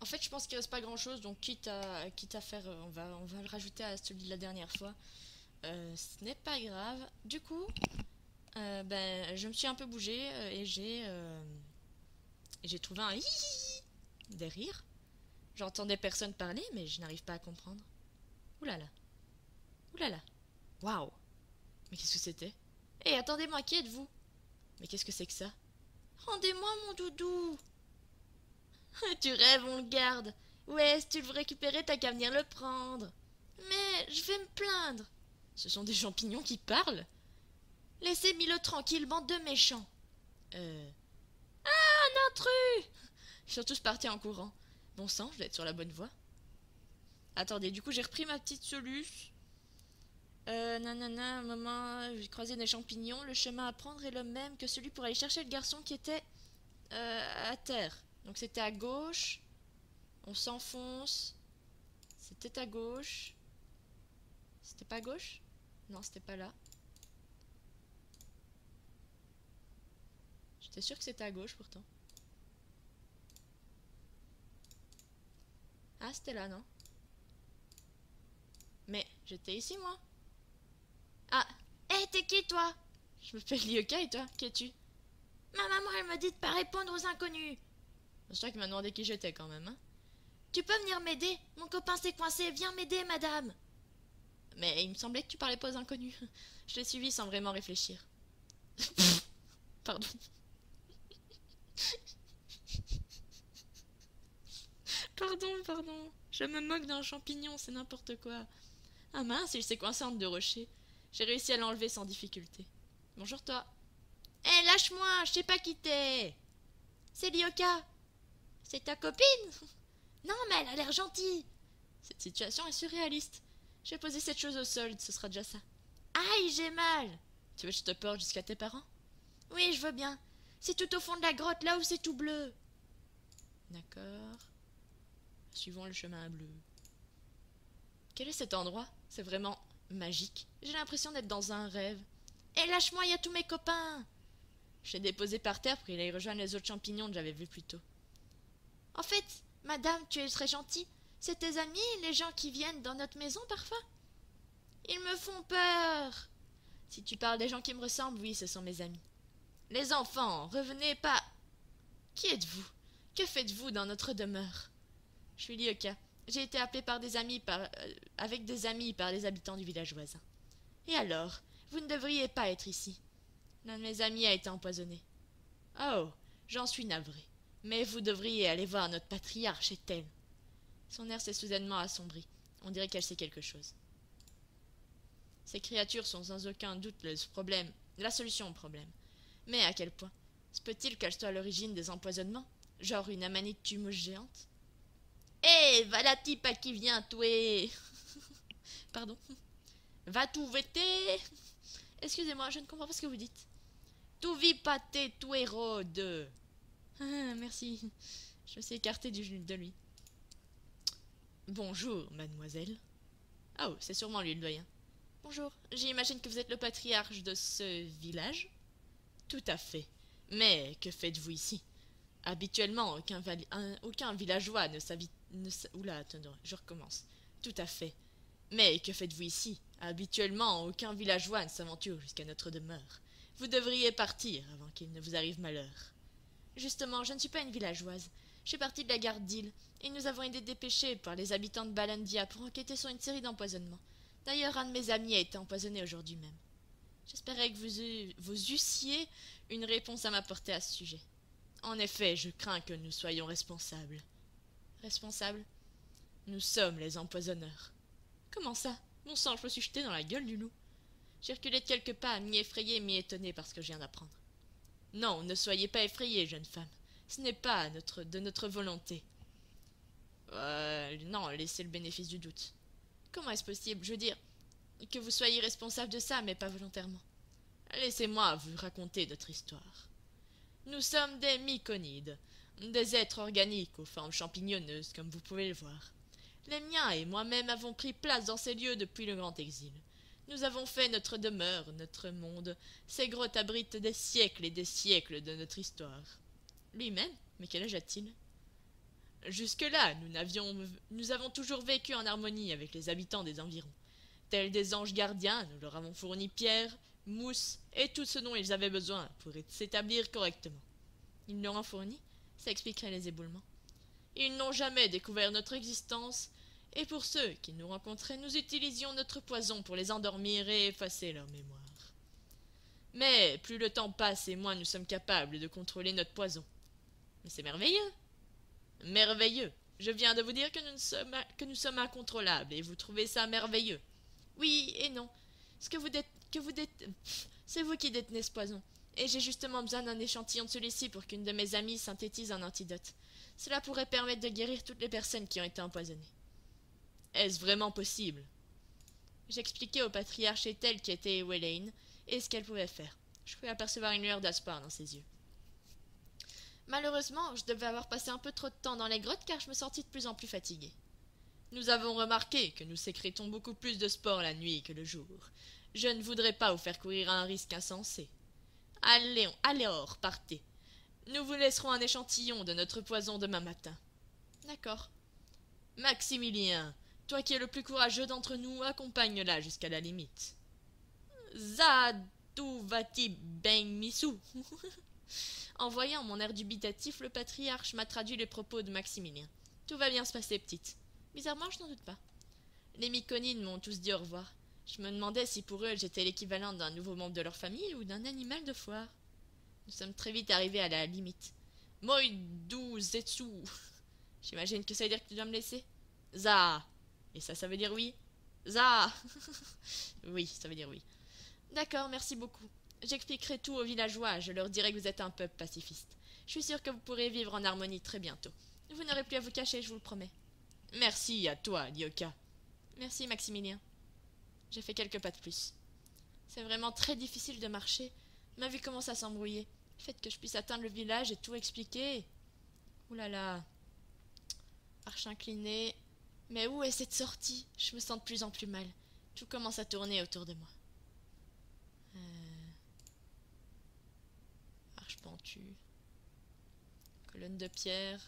En fait, je pense qu'il reste pas grand chose, donc quitte à, quitte à faire, euh, on va, on va le rajouter à celui de la dernière fois. Euh, ce n'est pas grave. Du coup, ben, je me suis un peu bougé et j'ai, j'ai trouvé un des rires. J'entendais personne parler, mais je n'arrive pas à comprendre. Oulala. Oulala. Waouh. Mais qu'est-ce que c'était? Hé, attendez-moi, qui êtes-vous? Mais qu'est-ce que c'est que ça? Rendez-moi mon doudou (laughs) Tu rêves, on le garde. Ouais, si tu le veux récupérer, t'as qu'à venir le prendre. Mais je vais me plaindre. Ce sont des champignons qui parlent Laissez Milo tranquille, bande de méchants. Euh. Ah, un intrus Ils sont tous en courant. Bon sang, je vais être sur la bonne voie. Attendez, du coup, j'ai repris ma petite soluce. Euh, nanana, maman, j'ai croisé des champignons. Le chemin à prendre est le même que celui pour aller chercher le garçon qui était euh, à terre. Donc c'était à gauche. On s'enfonce. C'était à gauche. C'était pas à gauche? Non, c'était pas là. J'étais sûr que c'était à gauche pourtant. Ah, c'était là, non Mais j'étais ici, moi. Ah, hé, t'es qui, toi? Je m'appelle Lyoka et toi, qui es-tu? Ma maman, elle m'a dit de pas répondre aux inconnus. C'est toi qui m'a demandé qui j'étais, quand même, hein Tu peux venir m'aider? Mon copain s'est coincé. Viens m'aider, madame. Mais il me semblait que tu parlais pas aux inconnus. (laughs) Je l'ai suivi sans vraiment réfléchir. (laughs) Pardon. Pardon, pardon. Je me moque d'un champignon, c'est n'importe quoi. Ah mince, il s'est coincé entre deux rochers. J'ai réussi à l'enlever sans difficulté. Bonjour toi. Hé, eh, lâche-moi, je sais pas qui t'es. C'est Lyoka. C'est ta copine (laughs) Non, mais elle a l'air gentille. Cette situation est surréaliste. Je vais poser cette chose au sol, ce sera déjà ça. Aïe, j'ai mal. Tu veux que je te porte jusqu'à tes parents? Oui, je veux bien. C'est tout au fond de la grotte, là où c'est tout bleu. D'accord suivant le chemin bleu. Quel est cet endroit? C'est vraiment magique. J'ai l'impression d'être dans un rêve. Hé, lâche-moi, il y a tous mes copains Je l'ai déposé par terre pour qu'il aille rejoindre les autres champignons que j'avais vus plus tôt. En fait, madame, tu es très gentille. C'est tes amis, les gens qui viennent dans notre maison parfois? Ils me font peur Si tu parles des gens qui me ressemblent, oui, ce sont mes amis. Les enfants, revenez pas. Qui êtes-vous? Que faites-vous dans notre demeure? Je suis Lyoka. J'ai été appelée par des amis par, euh, avec des amis par les habitants du village voisin. Et alors Vous ne devriez pas être ici. L'un de mes amis a été empoisonné. Oh, j'en suis navré. Mais vous devriez aller voir notre patriarche, est-elle? Son air s'est soudainement assombri. On dirait qu'elle sait quelque chose. Ces créatures sont sans aucun doute le problème, la solution au problème. Mais à quel point Se peut-il qu'elle soit à l'origine des empoisonnements? Genre une amanite géante? Hé, va la type qui vient touer (laughs) Pardon Va tout vêter Excusez-moi, je ne comprends pas ce que vous dites. Tout vit pâté, tout hérode. Ah, merci. Je me suis écarté du, de lui. Bonjour, mademoiselle. Oh, c'est sûrement lui le doyen. Bonjour, j'imagine que vous êtes le patriarche de ce village? Tout à fait. Mais que faites-vous ici? Habituellement, aucun, villageois ne Oula, attendez, je recommence. Tout à fait. Mais que faites-vous ici? Habituellement, aucun villageois ne s'aventure jusqu'à notre demeure. Vous devriez partir avant qu'il ne vous arrive malheur. Justement, je ne suis pas une villageoise. Je suis partie de la garde d'île, et nous avons été dépêchés par les habitants de Balandia pour enquêter sur une série d'empoisonnements. D'ailleurs, un de mes amis a été empoisonné aujourd'hui même. J'espérais que vous, vous eussiez une réponse à m'apporter à ce sujet. En effet, je crains que nous soyons responsables. Responsables Nous sommes les empoisonneurs. Comment ça? Mon sang, je me suis jeté dans la gueule du loup. J'ai reculé de quelques pas, mi-effrayé, mi-étonné par ce que je viens d'apprendre. Non, ne soyez pas effrayée, jeune femme. Ce n'est pas de notre volonté. Euh, non, laissez le bénéfice du doute. Comment est-ce possible Je veux dire, que vous soyez responsable de ça, mais pas volontairement? Laissez-moi vous raconter notre histoire. Nous sommes des myconides, des êtres organiques aux formes champignonneuses, comme vous pouvez le voir. Les miens et moi-même avons pris place dans ces lieux depuis le grand exil. Nous avons fait notre demeure, notre monde. Ces grottes abritent des siècles et des siècles de notre histoire. Lui-même Mais quel âge a-t-il? Jusque-là, nous, n'avions, nous avons toujours vécu en harmonie avec les habitants des environs. Tels des anges gardiens, nous leur avons fourni pierre, mousse et tout ce dont ils avaient besoin pour s'établir correctement. Ils leur ont fourni Ça les éboulements. Ils n'ont jamais découvert notre existence, et pour ceux qui nous rencontraient, nous utilisions notre poison pour les endormir et effacer leur mémoire. Mais plus le temps passe et moins nous sommes capables de contrôler notre poison. Mais c'est merveilleux. Merveilleux. Je viens de vous dire que nous, sommes, que nous sommes incontrôlables, et vous trouvez ça merveilleux. Oui et non. Ce que vous que c'est vous qui détenez ce poison. Et j'ai justement besoin d'un échantillon de celui-ci pour qu'une de mes amies synthétise un antidote. Cela pourrait permettre de guérir toutes les personnes qui ont été empoisonnées. Est-ce vraiment possible? J'expliquai au patriarche Ethel qui était Ewelaine et ce qu'elle pouvait faire. Je pouvais apercevoir une lueur d'espoir dans ses yeux. Malheureusement, je devais avoir passé un peu trop de temps dans les grottes car je me sentis de plus en plus fatiguée. Nous avons remarqué que nous sécrétons beaucoup plus de sport la nuit que le jour. Je ne voudrais pas vous faire courir un risque insensé. Allez, allez or, partez. Nous vous laisserons un échantillon de notre poison demain matin. D'accord. Maximilien, toi qui es le plus courageux d'entre nous, accompagne-la jusqu'à la limite. Zaduvati ben misou. (laughs) en voyant mon air dubitatif, le patriarche m'a traduit les propos de Maximilien. Tout va bien se passer, petite. Bizarrement, je n'en doute pas. Les myconines m'ont tous dit au revoir. Je me demandais si pour eux j'étais l'équivalent d'un nouveau membre de leur famille ou d'un animal de foire. Nous sommes très vite arrivés à la limite. Moidu Zetsu. (laughs) J'imagine que ça veut dire que tu dois me laisser. Za. Et ça, ça veut dire oui. Za. (laughs) oui, ça veut dire oui. D'accord, merci beaucoup. J'expliquerai tout aux villageois, je leur dirai que vous êtes un peuple pacifiste. Je suis sûr que vous pourrez vivre en harmonie très bientôt. Vous n'aurez plus à vous cacher, je vous le promets. Merci à toi, Lyoka. Merci, Maximilien. J'ai fait quelques pas de plus. C'est vraiment très difficile de marcher. Ma vue commence à s'embrouiller. Le fait que je puisse atteindre le village et tout expliquer. Ouh là là. Arche inclinée. Mais où est cette sortie? Je me sens de plus en plus mal. Tout commence à tourner autour de moi. Euh... Arche pentue. Colonne de pierre.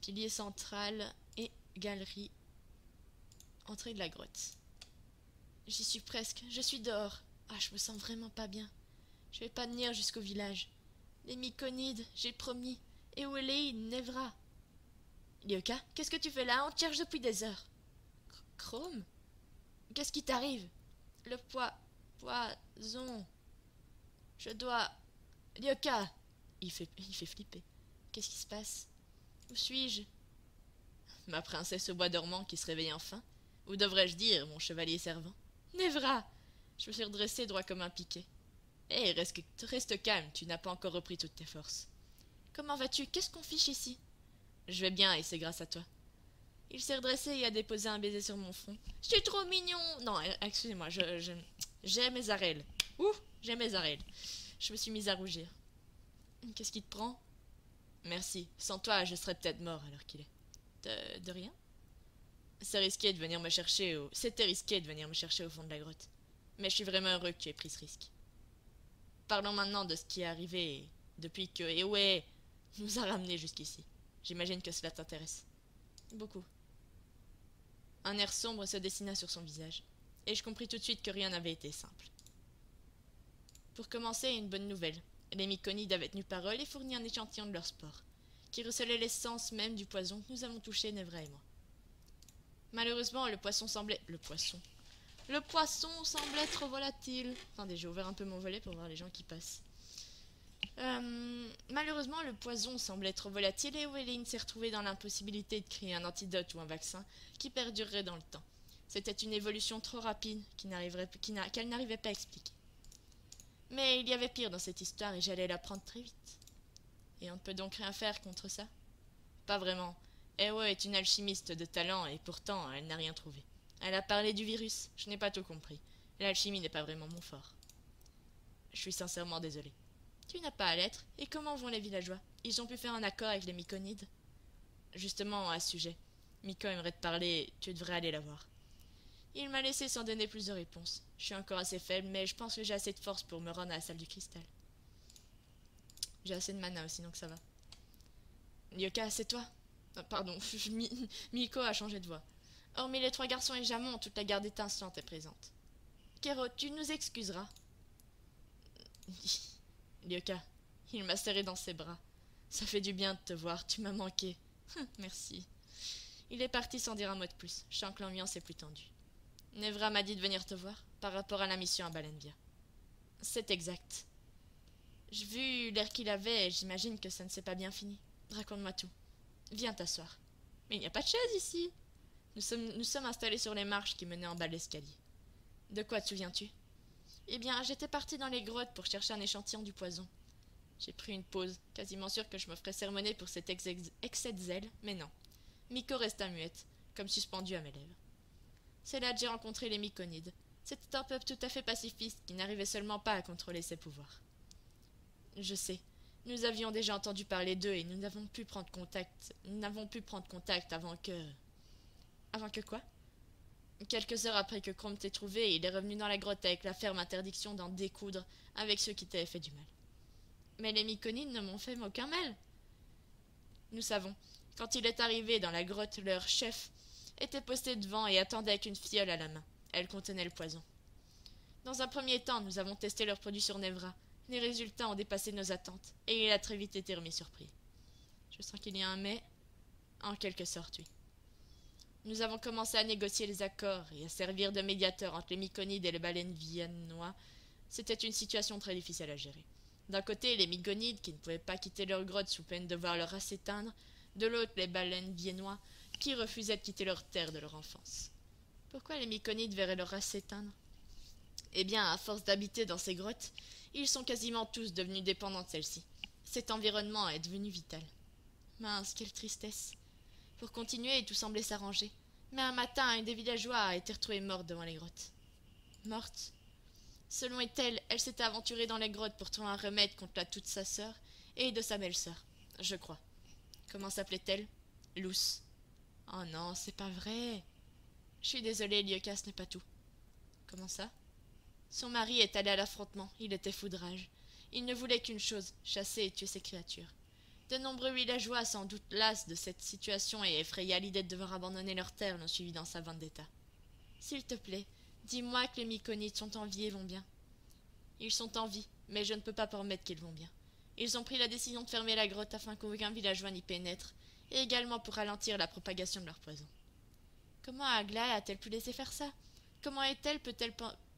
Pilier central et galerie. Entrée de la grotte. J'y suis presque. Je suis dehors. Ah, je me sens vraiment pas bien. Je vais pas tenir jusqu'au village. Les myconides, j'ai promis. Et où est Nevra Lyoka, qu'est-ce que tu fais là? On te cherche depuis des heures. Chrome? Qu'est-ce qui t'arrive? Le poids. poison. Je dois. Lyoka il fait, il fait flipper. Qu'est-ce qui se passe? Où suis-je? Ma princesse au bois dormant qui se réveille enfin Ou devrais-je dire mon chevalier servant? Nevra Je me suis redressé droit comme un piquet. Hé, reste, reste calme, tu n'as pas encore repris toutes tes forces. Comment vas-tu? Qu'est-ce qu'on fiche ici? Je vais bien et c'est grâce à toi. Il s'est redressé et a déposé un baiser sur mon front. Je suis trop mignon Non, euh, excusez-moi, je, j'ai mes arelles. Ouh, j'ai mes arelles. Je me suis mise à rougir. Qu'est-ce qui te prend? Merci. Sans toi, je serais peut-être mort alors qu'il est. De rien? C'est risqué de venir me chercher au... C'était risqué de venir me chercher au fond de la grotte. Mais je suis vraiment heureux que tu aies pris ce risque. Parlons maintenant de ce qui est arrivé depuis que Ewe nous a ramenés jusqu'ici. J'imagine que cela t'intéresse. Beaucoup. Un air sombre se dessina sur son visage, et je compris tout de suite que rien n'avait été simple. Pour commencer, une bonne nouvelle. Les myconides avaient tenu parole et fourni un échantillon de leur sport, qui recelait l'essence même du poison que nous avons touché, Nevra et moi. Malheureusement, le poisson semblait... Le poisson le poisson semblait trop volatile. Attendez, j'ai ouvert un peu mon volet pour voir les gens qui passent. Euh, malheureusement, le poison semblait trop volatile et Welling s'est retrouvée dans l'impossibilité de créer un antidote ou un vaccin qui perdurerait dans le temps. C'était une évolution trop rapide qu'elle n'arrivait pas à expliquer. Mais il y avait pire dans cette histoire et j'allais l'apprendre très vite. Et on ne peut donc rien faire contre ça? Pas vraiment. Ewo est une alchimiste de talent et pourtant elle n'a rien trouvé. Elle a parlé du virus. Je n'ai pas tout compris. L'alchimie n'est pas vraiment mon fort. Je suis sincèrement désolé. Tu n'as pas à l'être. Et comment vont les villageois? Ils ont pu faire un accord avec les myconides? Justement, à ce sujet. Miko aimerait te parler. Tu devrais aller la voir. Il m'a laissé sans donner plus de réponses. Je suis encore assez faible, mais je pense que j'ai assez de force pour me rendre à la salle du cristal. J'ai assez de mana aussi, donc ça va. Yoka, c'est toi? Pardon, (laughs) Miko a changé de voix. Hormis les trois garçons et Jamon, toute la garde étincelante est présente. Kero, tu nous excuseras. (laughs) Lyoka, il m'a serré dans ses bras. Ça fait du bien de te voir, tu m'as manqué. (laughs) Merci. Il est parti sans dire un mot de plus. Je sens que l'ambiance est plus tendue. Nevra m'a dit de venir te voir par rapport à la mission à Balenvia. C'est exact. J'ai vu l'air qu'il avait et j'imagine que ça ne s'est pas bien fini. Raconte-moi tout. Viens t'asseoir. Mais il n'y a pas de chaise ici. Nous sommes, installés sur les marches qui menaient en bas de l'escalier. De quoi te souviens-tu? Eh bien, j'étais parti dans les grottes pour chercher un échantillon du poison. J'ai pris une pause, quasiment sûr que je me ferais sermonner pour cet excès de zèle, mais non. Miko resta muette, comme suspendue à mes lèvres. C'est là que j'ai rencontré les Myconides. C'était un peuple tout à fait pacifiste qui n'arrivait seulement pas à contrôler ses pouvoirs. Je sais. Nous avions déjà entendu parler d'eux et nous n'avons pu prendre contact. Nous n'avons pu prendre contact avant que. Avant que quoi? Quelques heures après que Chrome t'ait trouvé, il est revenu dans la grotte avec la ferme interdiction d'en découdre avec ceux qui t'avaient fait du mal. Mais les Myconides ne m'ont fait aucun mal. Nous savons. Quand il est arrivé dans la grotte, leur chef était posté devant et attendait avec une fiole à la main. Elle contenait le poison. Dans un premier temps, nous avons testé leur produit sur Nevra. Les résultats ont dépassé nos attentes, et il a très vite été remis surpris. Je sens qu'il y a un mais. En quelque sorte, oui. Nous avons commencé à négocier les accords et à servir de médiateur entre les Myconides et les baleines viennois. C'était une situation très difficile à gérer. D'un côté, les Myconides, qui ne pouvaient pas quitter leur grotte sous peine de voir leur race s'éteindre, de l'autre, les baleines viennois, qui refusaient de quitter leur terre de leur enfance. Pourquoi les Myconides verraient leur race s'éteindre? Eh bien, à force d'habiter dans ces grottes, ils sont quasiment tous devenus dépendants de celles-ci. Cet environnement est devenu vital. Mince, quelle tristesse. Pour continuer, tout semblait s'arranger. Mais un matin, une des villageois a été retrouvée morte devant les grottes. Morte Selon Ethel, elle s'était aventurée dans les grottes pour trouver un remède contre la toute sa sœur et de sa belle-sœur, je crois. Comment s'appelait-elle? Luce. Oh non, c'est pas vrai. Je suis désolée, Lyoka, ce n'est pas tout. Comment ça? Son mari est allé à l'affrontement. Il était foudrage. Il ne voulait qu'une chose, chasser et tuer ces créatures. De nombreux villageois, sans doute las de cette situation et effrayés à l'idée de devoir abandonner leur terre, l'ont suivi dans sa vendetta. S'il te plaît, dis-moi que les Myconides sont en vie et vont bien. Ils sont en vie, mais je ne peux pas permettre qu'ils vont bien. Ils ont pris la décision de fermer la grotte afin qu'aucun villageois n'y pénètre, et également pour ralentir la propagation de leur poison. Comment Aglaé a-t-elle pu laisser faire ça? Comment est-elle peut-elle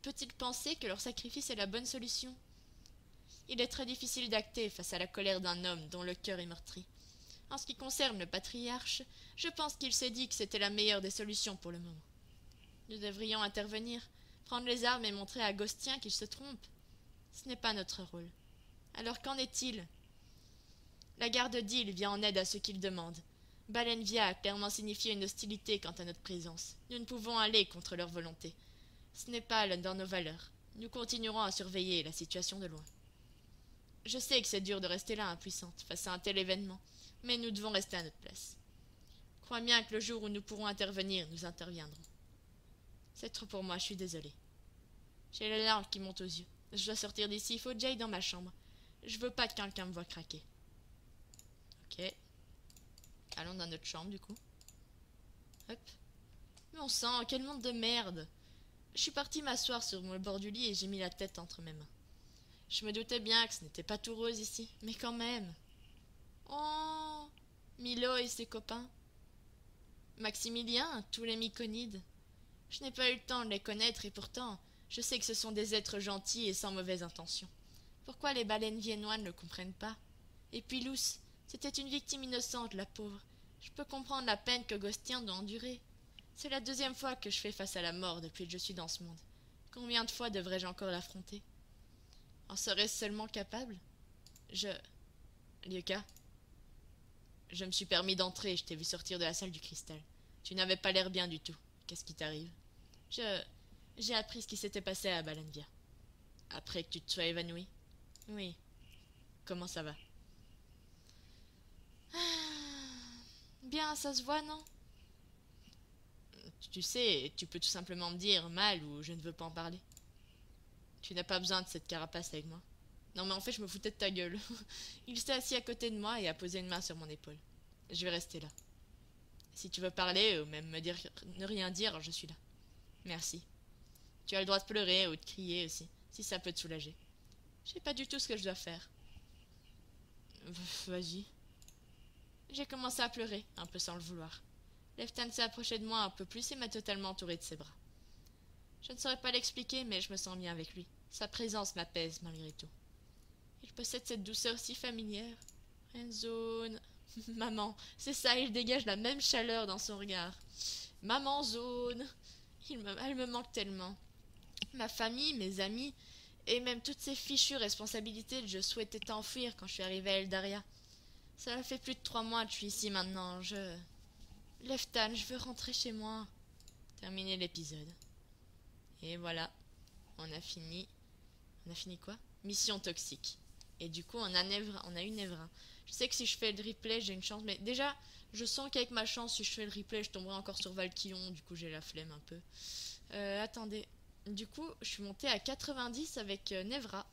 peut-il penser que leur sacrifice est la bonne solution? Il est très difficile d'acter face à la colère d'un homme dont le cœur est meurtri. En ce qui concerne le patriarche, je pense qu'il s'est dit que c'était la meilleure des solutions pour le moment. Nous devrions intervenir, prendre les armes et montrer à Gostien qu'il se trompe. Ce n'est pas notre rôle. Alors qu'en est-il? La garde d'île vient en aide à ceux qu'il demande. Balenvia a clairement signifié une hostilité quant à notre présence. Nous ne pouvons aller contre leur volonté. Ce n'est pas dans nos valeurs. Nous continuerons à surveiller la situation de loin. Je sais que c'est dur de rester là impuissante face à un tel événement, mais nous devons rester à notre place. Crois bien que le jour où nous pourrons intervenir, nous interviendrons. C'est trop pour moi, je suis désolée. J'ai les larmes qui montent aux yeux. Je dois sortir d'ici, il faut que j'aille dans ma chambre. Je veux pas que quelqu'un me voie craquer. Ok. Allons dans notre chambre, du coup. Hop. Mais on sent, quel monde de merde Je suis partie m'asseoir sur le bord du lit et j'ai mis la tête entre mes mains. Je me doutais bien que ce n'était pas tout rose ici, mais quand même. Oh Milo et ses copains. Maximilien, tous les myconides. Je n'ai pas eu le temps de les connaître et pourtant, je sais que ce sont des êtres gentils et sans mauvaise intention. Pourquoi les baleines viennois ne le comprennent pas? Et puis Luce, c'était une victime innocente, la pauvre. Je peux comprendre la peine que Gostien doit endurer. C'est la deuxième fois que je fais face à la mort depuis que je suis dans ce monde. Combien de fois devrais-je encore l'affronter? En serais-je seulement capable? Je. Lyuka Je me suis permis d'entrer et je t'ai vu sortir de la salle du cristal. Tu n'avais pas l'air bien du tout. Qu'est-ce qui t'arrive? Je. J'ai appris ce qui s'était passé à Balenvia. Après que tu te sois évanoui? Oui. Comment ça va? Bien, ça se voit, non? Tu sais, tu peux tout simplement me dire mal ou je ne veux pas en parler. Tu n'as pas besoin de cette carapace avec moi. Non, mais en fait, je me foutais de ta gueule. (laughs) Il s'est assis à côté de moi et a posé une main sur mon épaule. Je vais rester là. Si tu veux parler ou même me dire ne rien dire, je suis là. Merci. Tu as le droit de pleurer ou de crier aussi, si ça peut te soulager. Je sais pas du tout ce que je dois faire. Vas-y. J'ai commencé à pleurer, un peu sans le vouloir. Leftan s'est approché de moi un peu plus et m'a totalement entouré de ses bras. Je ne saurais pas l'expliquer, mais je me sens bien avec lui. Sa présence m'apaise malgré tout. Il possède cette douceur si familière. Zone. (laughs) Maman, c'est ça, il dégage la même chaleur dans son regard. Maman zone. Il me, elle me manque tellement. Ma famille, mes amis, et même toutes ces fichues responsabilités que je souhaitais t'enfuir quand je suis arrivée à Eldaria. Ça fait plus de trois mois que je suis ici maintenant. Je. Leftan, je veux rentrer chez moi. Terminer l'épisode. Et voilà. On a fini. On a fini quoi? Mission toxique. Et du coup, on a, on a eu Nevra. Je sais que si je fais le replay, j'ai une chance. Mais déjà, je sens qu'avec ma chance, si je fais le replay, je tomberai encore sur Valkyon. Du coup, j'ai la flemme un peu. Euh, attendez. Du coup, je suis montée à 90 avec euh, Nevra.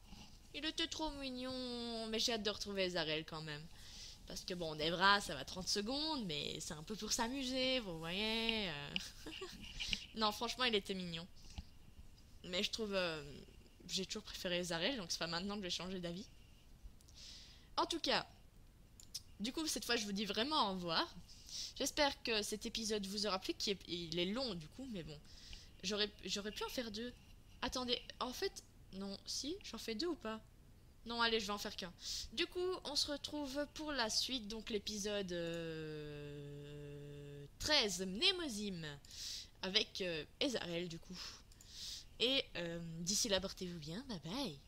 Il était trop mignon, mais j'ai hâte de retrouver Zarel quand même. Parce que bon, Nevra, ça va 30 secondes, mais c'est un peu pour s'amuser, vous voyez. Euh. (laughs) non, franchement, il était mignon. Mais je trouve... Euh, j'ai toujours préféré Zarel, donc c'est pas maintenant que je vais changer d'avis. En tout cas, du coup, cette fois, je vous dis vraiment au revoir. J'espère que cet épisode vous aura plu, qui il est long du coup, mais bon. J'aurais pu en faire deux. Attendez, en fait, non, si, j'en fais deux ou pas? Non, allez, je vais en faire qu'un. Du coup, on se retrouve pour la suite, donc l'épisode 13, euh, Mnemosim, avec euh, Ezarel, du coup. Et euh, d'ici là, portez-vous bien, bye bye